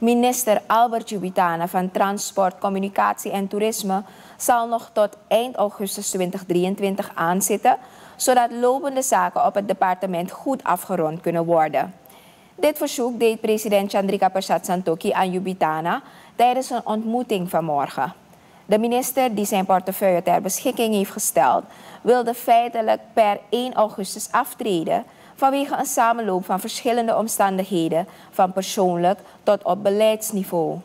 Minister Albert Jubitana van Transport, Communicatie en Toerisme zal nog tot eind augustus 2023 aanzitten, zodat lopende zaken op het departement goed afgerond kunnen worden. Dit verzoek deed president Chandrika Persat Santokhi aan Jubitana tijdens een ontmoeting vanmorgen. De minister die zijn portefeuille ter beschikking heeft gesteld, wilde feitelijk per 1 augustus aftreden vanwege een samenloop van verschillende omstandigheden, van persoonlijk tot op beleidsniveau.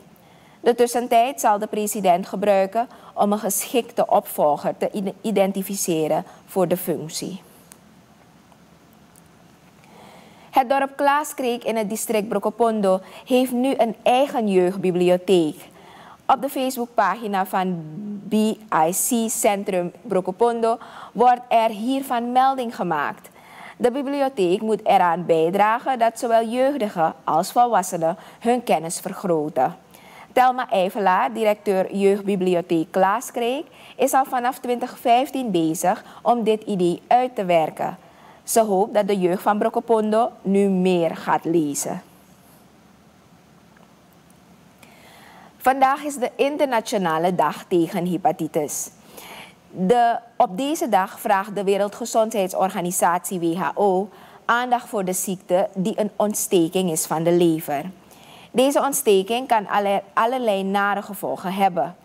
De tussentijd zal de president gebruiken om een geschikte opvolger te identificeren voor de functie. Het dorp Klaaskreek in het district Brokopondo heeft nu een eigen jeugdbibliotheek. Op de Facebookpagina van BIC Centrum Brokopondo wordt er hiervan melding gemaakt. De bibliotheek moet eraan bijdragen dat zowel jeugdigen als volwassenen hun kennis vergroten. Telma Eivelaar, directeur Jeugdbibliotheek Klaaskreek, is al vanaf 2015 bezig om dit idee uit te werken. Ze hoopt dat de jeugd van Brokopondo nu meer gaat lezen. Vandaag is de internationale dag tegen hepatitis. De, op deze dag vraagt de Wereldgezondheidsorganisatie WHO aandacht voor de ziekte die een ontsteking is van de lever. Deze ontsteking kan allerlei nare gevolgen hebben.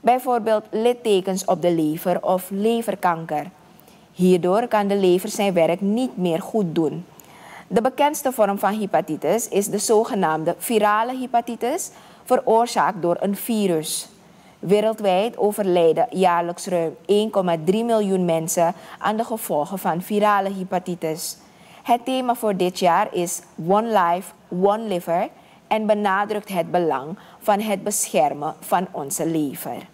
Bijvoorbeeld littekens op de lever of leverkanker. Hierdoor kan de lever zijn werk niet meer goed doen. De bekendste vorm van hepatitis is de zogenaamde virale hepatitis, veroorzaakt door een virus. Wereldwijd overlijden jaarlijks ruim 1,3 miljoen mensen aan de gevolgen van virale hepatitis. Het thema voor dit jaar is One Life, One Liver en benadrukt het belang van het beschermen van onze lever.